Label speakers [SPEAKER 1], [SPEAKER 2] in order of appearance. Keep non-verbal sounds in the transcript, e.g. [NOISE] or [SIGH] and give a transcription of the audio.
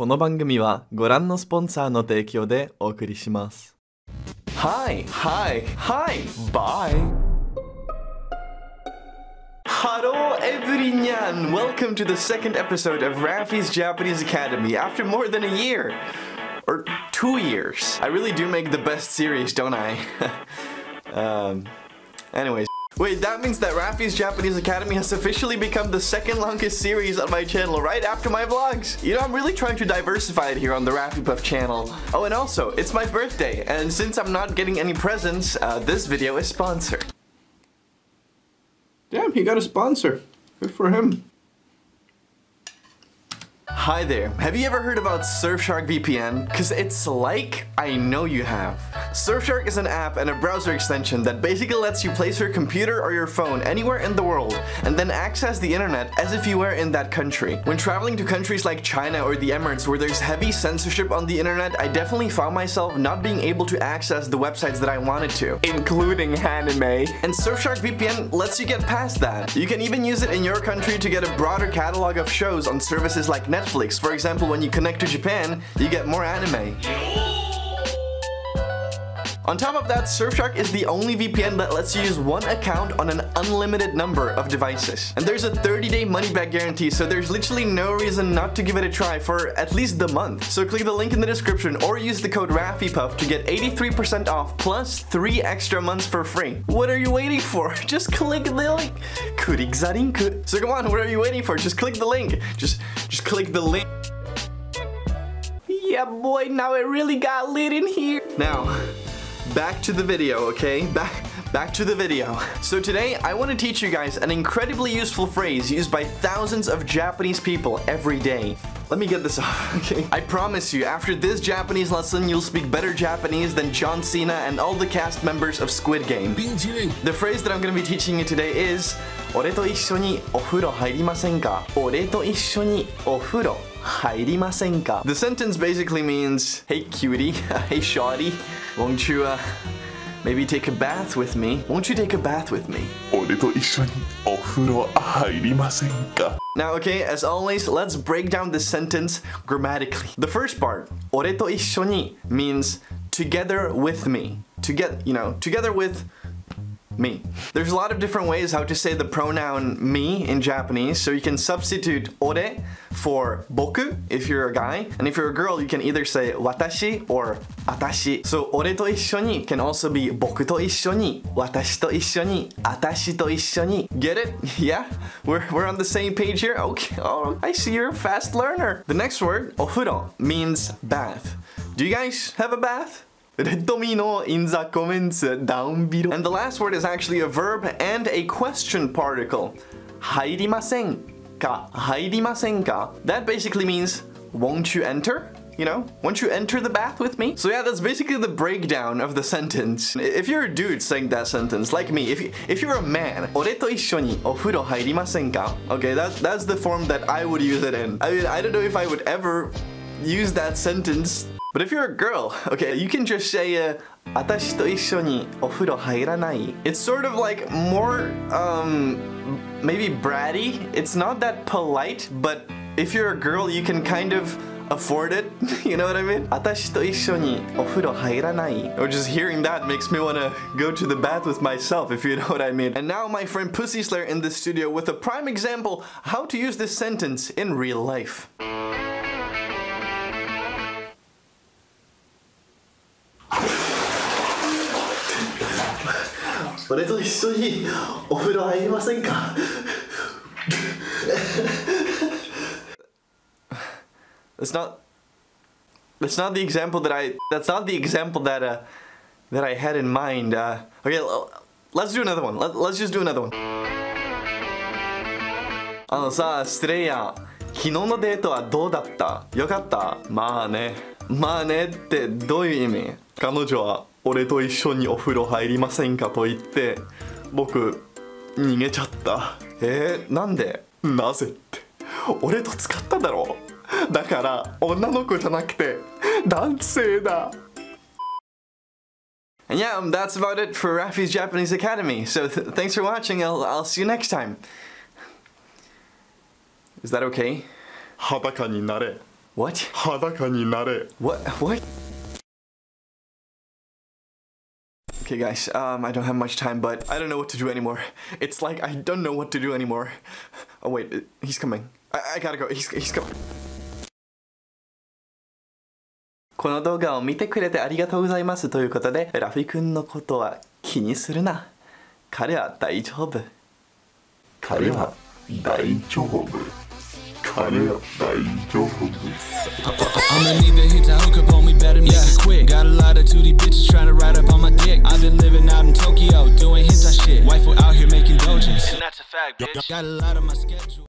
[SPEAKER 1] この番組はご覧のスポンサーの提供でお送りします。Hi, hi, hi, bye! Hello everyone! Welcome to the second episode of Rafi's Japanese Academy after more than a year. Or two years. I really do make the best series, don't I? um, anyways. Wait, that means that Rafi's Japanese Academy has officially become the second longest series on my channel right after my vlogs. You know, I'm really trying to diversify it here on the Rafi Puff channel. Oh, and also, it's my birthday, and since I'm not getting any presents, uh, this video is sponsored. Damn, he got a sponsor. Good for him. Hi there. Have you ever heard about Surfshark VPN? Cause it's like I know you have. Surfshark is an app and a browser extension that basically lets you place your computer or your phone anywhere in the world and then access the internet as if you were in that country. When traveling to countries like China or the Emirates where there's heavy censorship on the internet, I definitely found myself not being able to access the websites that I wanted to, including anime. And Surfshark VPN lets you get past that. You can even use it in your country to get a broader catalog of shows on services like Netflix. For example, when you connect to Japan, you get more anime. On top of that, Surfshark is the only VPN that lets you use one account on an unlimited number of devices. And there's a 30-day money-back guarantee, so there's literally no reason not to give it a try for at least the month. So click the link in the description or use the code RAFIPUFF to get 83% off plus 3 extra months for free. What are you waiting for? [LAUGHS] Just click the link. The. So come on, what are you waiting for? Just click the link. Just, just click the link. Yeah, boy, now it really got lit in here. Now, back to the video, okay? [LAUGHS] Back back to the video. So today, I want to teach you guys an incredibly useful phrase used by thousands of Japanese people every day. Let me get this [LAUGHS] off, okay? I promise you, after this Japanese lesson, you'll speak better Japanese than John Cena and all the cast members of Squid Game. The phrase that I'm gonna be teaching you today is 俺と一緒にお風呂入りませんか俺と一緒にお風呂入りませんか The sentence basically means, hey cutie, [LAUGHS] hey shawty, won't you uh, maybe take a bath with me? Won't you take a bath with me?
[SPEAKER 2] 俺と一緒にお風呂入りませんか
[SPEAKER 1] Now, okay, as always, let's break down this sentence grammatically. The first part, 俺と一緒に means together with me. To get, you know, together with me. There's a lot of different ways how to say the pronoun me in Japanese, so you can substitute ore for boku if you're a guy, and if you're a girl, you can either say watashi or atashi. So ore to ishoni can also be boku to ishoni, watashi to ishoni, atashi to ishoni. Get it? [LAUGHS] Yeah? We're, we're on the same page here? Okay, oh, I see you're a fast learner. The next word, ofuro, means bath. Do you guys have a bath? Let me know in the comments down below. And the last word is actually a verb and a question particle. 入りませんか入りませんか That basically means, won't you enter? You know, won't you enter the bath with me? So yeah, that's basically the breakdown of the sentence. If you're a dude saying that sentence, like me, if, you, if you're a man, 俺と一緒にお風呂入りませんか Okay, that, that's the form that I would use it in. I mean, I don't know if I would ever use that sentence but if you're a girl, [LAUGHS] okay, you can just say, uh, 私と一緒にお風呂入らない It's sort of like more, um, maybe bratty. It's not that polite, but if you're a girl, you can kind of afford it. [LAUGHS] you know what I mean? 私と一緒にお風呂入らない Or just hearing that makes me want to go to the bath with myself, if you [LAUGHS] know what I mean. And now my friend Pussy Slayer in the studio with a prime example how to use this sentence in real life. 俺と一緒にお風呂入りませんか That's not That's not the example that I That's not the example that uh that I had in mind. Uh okay, let's do another one. Let, let's just do another one. あのさ、失礼や。昨日のデートはどうだったよかったまあね。まあねってどういう意味彼女は俺と一緒にお風呂入りませんかと言って僕逃げちゃったえー、なんでなぜって俺と使っただろだから女の子じゃなくて男性だ And yeah, um, that's about it for Rafi's Japanese Academy. So th thanks for watching. I'll, I'll see you next time. Is that okay?
[SPEAKER 2] 裸になれ
[SPEAKER 1] What?
[SPEAKER 2] 裸になれ
[SPEAKER 1] What? What? Okay, guys, um, I don't have much time, but I don't know what to do anymore. It's like I don't know what to do anymore. Oh, wait, uh, he's coming. I, I gotta go. He's, he's coming. この動画を見てくれてありがとうございますということで、ラフィ君のことは気にするな。彼は大丈夫。
[SPEAKER 2] 彼は大丈夫彼は大丈夫
[SPEAKER 3] Got a lot of my schedule.